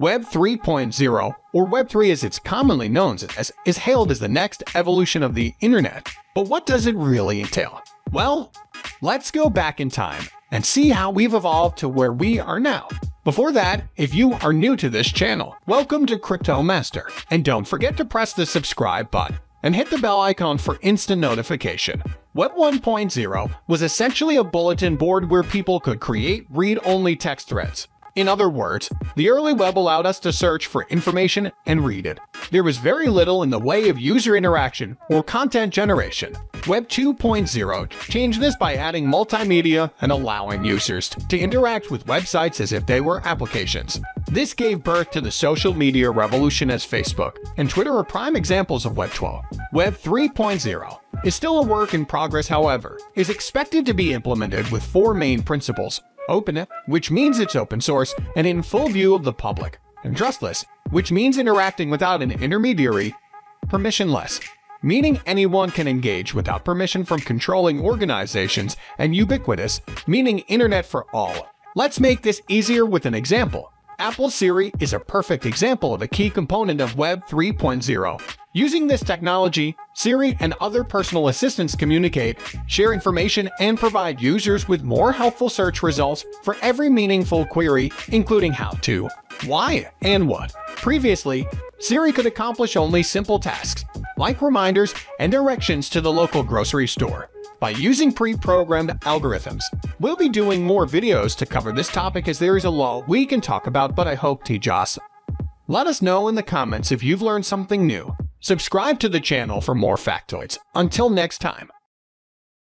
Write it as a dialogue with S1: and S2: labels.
S1: Web 3.0, or Web 3 as it's commonly known is hailed as the next evolution of the internet. But what does it really entail? Well, let's go back in time and see how we've evolved to where we are now. Before that, if you are new to this channel, welcome to Crypto Master, and don't forget to press the subscribe button and hit the bell icon for instant notification. Web 1.0 was essentially a bulletin board where people could create read-only text threads. In other words, the early web allowed us to search for information and read it. There was very little in the way of user interaction or content generation. Web 2.0 changed this by adding multimedia and allowing users to interact with websites as if they were applications. This gave birth to the social media revolution as Facebook and Twitter are prime examples of Web 12. Web 3.0 is still a work in progress, however, is expected to be implemented with four main principles open, which means it's open source and in full view of the public, and trustless, which means interacting without an intermediary, permissionless, meaning anyone can engage without permission from controlling organizations, and ubiquitous, meaning internet for all. Let's make this easier with an example. Apple Siri is a perfect example of a key component of Web 3.0. Using this technology, Siri and other personal assistants communicate, share information, and provide users with more helpful search results for every meaningful query, including how to, why, and what. Previously, Siri could accomplish only simple tasks, like reminders and directions to the local grocery store. By using pre-programmed algorithms, we'll be doing more videos to cover this topic as there is a lot we can talk about, but I hope to let us know in the comments if you've learned something new. Subscribe to the channel for more factoids. Until next time.